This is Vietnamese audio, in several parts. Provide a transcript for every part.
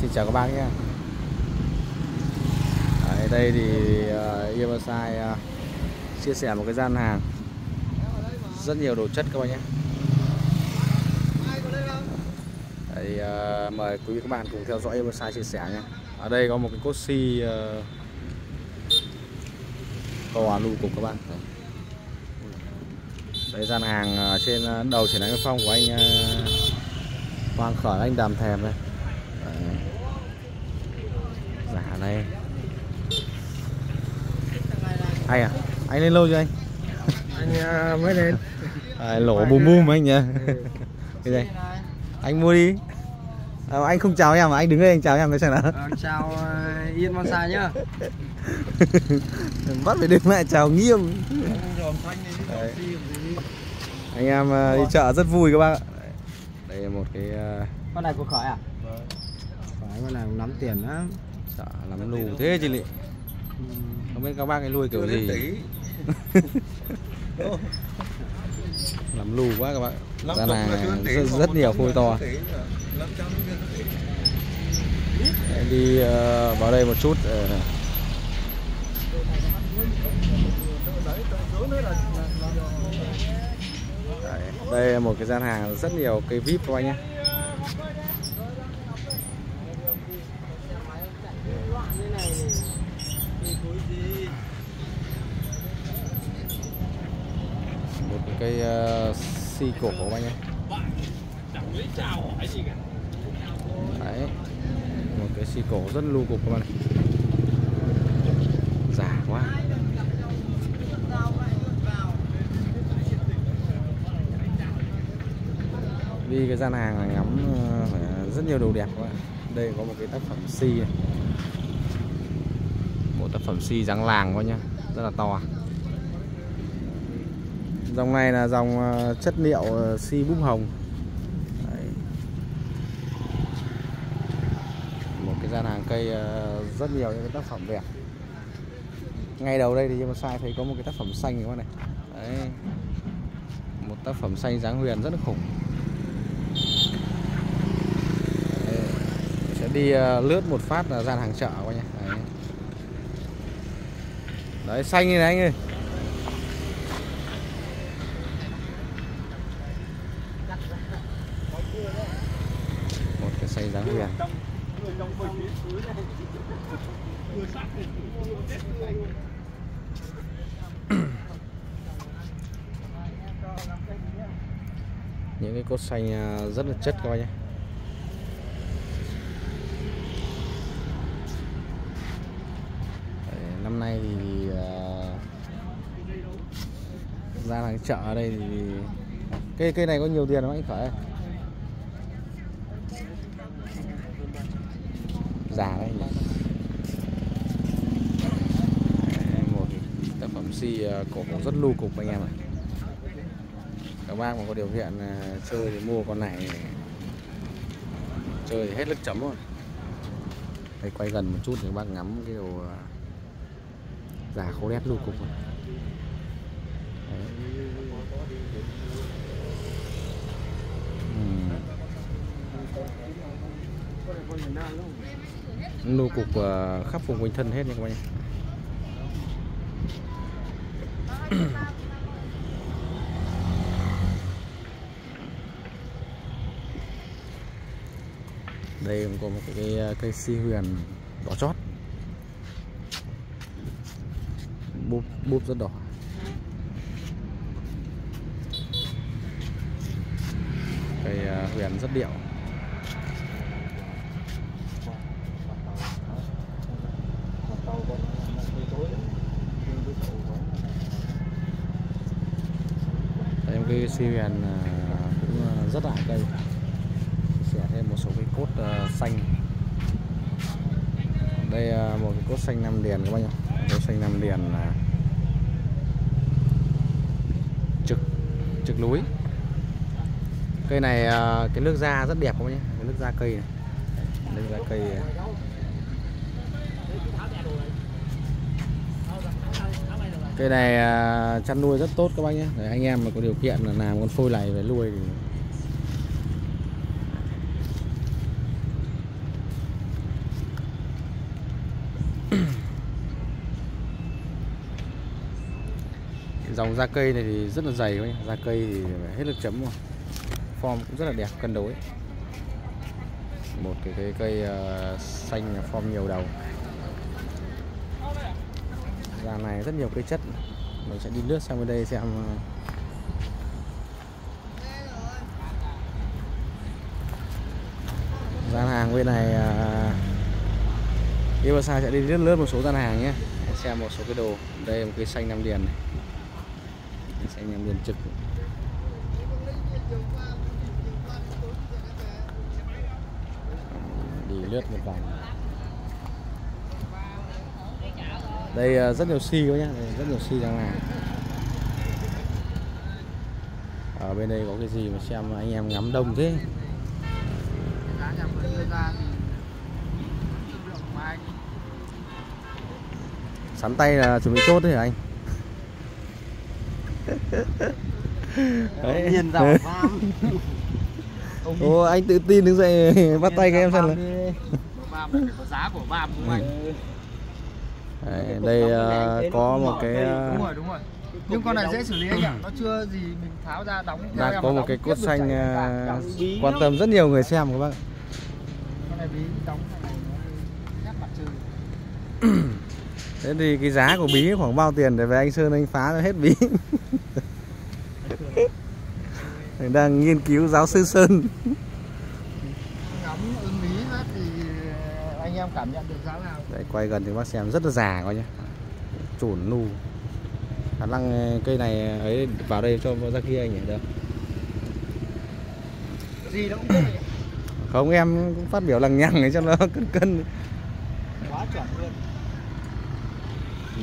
xin chào các bác nhé. Đấy, đây thì uh, Yamazai uh, chia sẻ một cái gian hàng. Rất nhiều đồ chất các bác nhé. Đấy, uh, mời quý vị các bạn cùng theo dõi Yamazai chia sẻ nhé. Ở đây có một cái cốt xi ờ, uh, to lưu cùng các bạn. Đấy. Gian hàng ờ, trên đầu triển lãm phong của anh uh, Hoàng Khởi anh Đàm Thèm đây Đấy. Này Hay à? Anh lên lâu chưa anh? anh uh, mới lên. À, Lỗ bùm bùm anh nhỉ Đây đây Anh mua đi. À, Anh không chào em mà anh đứng đây anh chào em cái xem nào à, Chào uh, Yên Bonsai nhá. Bắt phải đứng lại chào nghiêm. Đấy. Anh em uh, đi chợ rất vui các bác. Ạ Đây là một cái uh, Con này của Khởi à? Vâng. Khởi con này nắm tiền lắm Chợ lắm lù thế chị lị Không biết các bác ấy nuôi kiểu gì? Lắm lù quá các bạn. Ra này rất, rất nhiều phôi to. Em đi uh, vào đây một chút Đấy, đây là một cái gian hàng rất nhiều cây vip các anh nhé một cây uh, ờ, cổ của anh nhé Đấy. một cái si cổ rất lưu cục các bạn giả quá đi cái gian hàng này ngắm ờ, phải rất nhiều đồ đẹp các bạn đây có một cái tác phẩm si, này. một tác phẩm si dáng làng quá nhá rất là to dòng này là dòng ờ, chất liệu ờ, si xi búp hồng Đấy. một cái gian hàng cây ờ, rất nhiều những cái tác phẩm đẹp ngay đầu đây thì em sai, thấy có một cái tác phẩm xanh các bạn này Đấy. một tác phẩm xanh dáng huyền rất là khủng Đấy. sẽ đi lướt một phát là gian hàng chợ các nhé Đấy. Đấy, xanh như này anh ơi một cái xay dáng à? huyền những cái cốt xanh à, rất là chất các bạn nhé. Đấy, năm nay thì uh, ra làng chợ ở đây thì cây cây này có nhiều tiền không anh khởi Dạ. già đấy một tác phẩm si à, cổ cũng rất lưu cục anh em ạ. Các bác mà có điều kiện à, chơi thì mua con này. Chơi hết lực chấm luôn. Đây, quay gần một chút thì các bác ngắm cái đồ à, già khô đét lưu cục rồi nô cục uh, khắp vùng quanh thân hết nha các bạn nhé. Đây cũng có một cái ờ, cây si huyền đỏ chót. Búp búp rất đỏ. Cây ờ, huyền rất điệu. Em à, cũng à, rất là cây. Sẽ thêm một số cái cốt à, xanh. Đây một cái cốt xanh năm điền các bác nhá. Cốt xanh năm điền là trực trực núi. Cây này cái nước da rất đẹp các bác nhé cái nước da cây này. Nước da cây cây này à, chăn nuôi rất tốt các bác nhé. Để anh em mà có điều kiện là làm con phôi này về nuôi thì dòng da cây này thì rất là dày thôi da cây thì hết lực chấm rồi. Form cũng rất là đẹp cân đối. Một cái cái cây uh, xanh à, form nhiều đầu dàn này rất nhiều cây chất. Mình sẽ đi lướt sang bên đây xem. Gian hàng bên này à, uh, Iwasa sẽ đi lướt lướt một số gian hàng nhé. Xem một số cái đồ. Đây một cái xanh nam điền này. Xanh nam điền trực. Đi lướt một vòng. Đây uh, rất nhiều xi quá nhá. Đây, rất nhiều xi đang làm. Ở bên đây có cái gì mà xem anh em ngắm đông thế? Sắn tay là chuẩn bị chốt đấy hả anh? Đấy nhìn giàu farm Ồ anh tự tin đứng dậy bắt tay các em xem là có giá của farm của anh Đấy, đây uh, có một cái đúng rồi đúng rồi. Nhưng con này dễ xử lý anh ạ nó chưa gì mình tháo ra đóng đang có một cái cốt xanh uh, bí quan tâm rất nhiều người xem các bác con này bí đóng thế thì cái giá của bí khoảng bao tiền để về anh Sơn anh phá ra hết bí? Đang nghiên cứu giáo sư Sơn. Ngắm ưng bí thì anh em cảm nhận được giá nào quay gần thì bác xem rất là già coi nhé chủn nu. Khả năng ờ, cây này ấy vào đây cho ra kia anh nhỉ được. Gì nó cũng biết vậy. không em cũng phát biểu lằng nhằng để cho nó cân cân. Quá chuẩn luôn.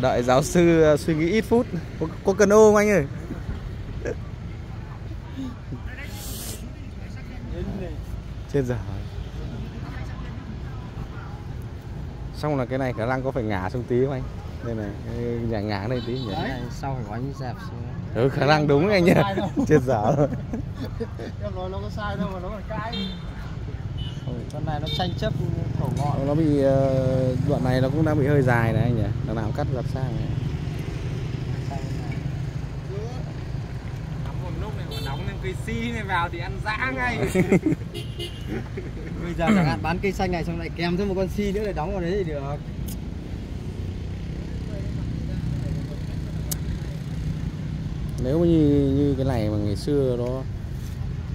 Đợi giáo sư ờ, suy nghĩ ít phút. Có, có cần ô không anh ơi. Chết giờ xong là cái này khả năng có phải ngả xuống tí không anh? Đây này cái nhà ngả đây tí nhỉ? Đấy. sau phải có những dẹp ừ khả năng đúng anh nhỉ? Chết dở rồi. Em nói nó có sai đâu mà nó còn cãi. Con này nó tranh chấp khẩu ngọn. Nó bị ờ, đoạn này nó cũng đang bị hơi dài này anh nhỉ? Đằng nào cắt giật sang này. Lên cây si này vào thì ăn dã ngay Bây giờ chẳng hạn bán cây xanh này xong lại kèm thêm một con si nữa để đóng vào đấy thì được. Nếu như như cái này mà ngày xưa nó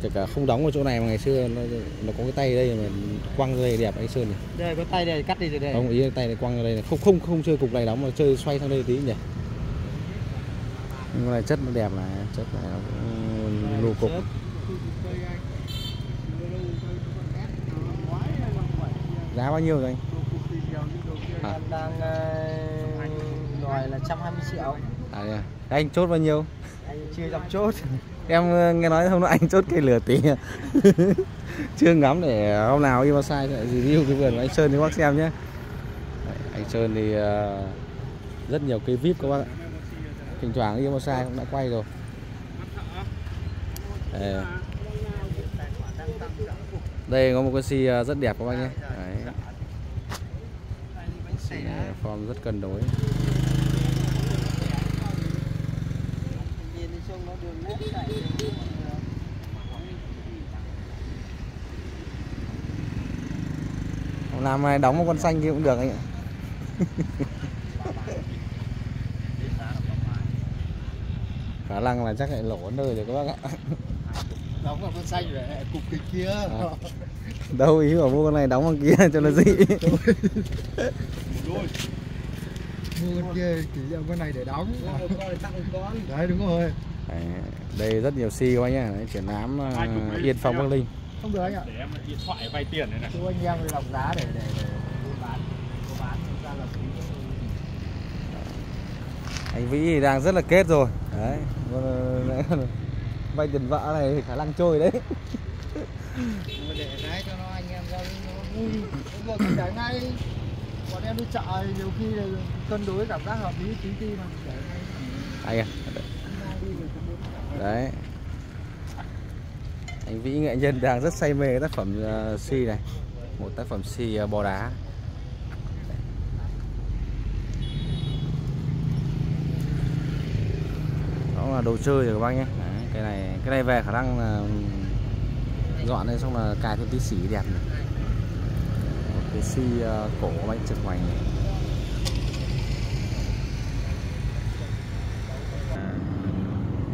kể cả không đóng ở chỗ này mà ngày xưa nó nó có cái tay đây mà quăng đây đẹp anh sơn nhỉ? Đây có tay đây cắt đi từ đây. Không ý tay này quăng ra đây này. Không không không chơi cục này đóng mà chơi xoay sang đây tí nhỉ? Nhưng mà chất nó đẹp này chất này nó cũng cục giá bao nhiêu rồi anh? À. Em đang uh, đòi là 120 triệu. À, à. Anh chốt bao nhiêu? Anh chưa dòng chốt. Em ờ, nghe nói hôm nay anh chốt cây lửa tí. Chưa ngắm để hôm nào đi vào sai review cái vườn của anh Sơn cho bác xem nhé. Anh Sơn thì ờ, rất nhiều cây vip các bác ạ. Thỉnh thoảng đi vào sai cũng đã quay rồi. Đây. đây có một con si ờ, rất đẹp các bác nhé form rất cân đối. Nào mai đóng một con xanh kia cũng được anh ạ. Khả năng là chắc lại lỗ nơi rồi các bác ạ. Đóng vào con xanh để cục kịch kia. À. đâu ý bảo mua con này đóng con kia cho nó dị mua con kia chỉ là con này để đóng. Đấy đúng rồi. Đấy, đây rất nhiều si các bác nhá. Đấy, triển lãm uh, Yên Phong Bắc Linh. Không được anh ạ. Để em điện thoại vay tiền này này. Chú anh em lòng giá để để để mua bán mua bán ra là phí. Anh Vĩ thì đang rất là kết rồi. Đấy Còn, vay tiền vợ này thì khả năng trôi đấy. Để đấy cho nó anh em ra nó vui bây giờ để ngay bọn em đi chợ nhiều khi cân đối cảm giác hợp lý tí ti mà để anh à. đấy. Anh vĩ nghệ nhân đang rất say mê tác phẩm uh, si này. Một tác phẩm si ờ, bò đá. Đó là đồ chơi rồi các bác nhé. Cái này cái này về khả năng là dọn lên xong là cài thêm tí xỉ đẹp này cái si ờ, cổ của bánh trực hoành này.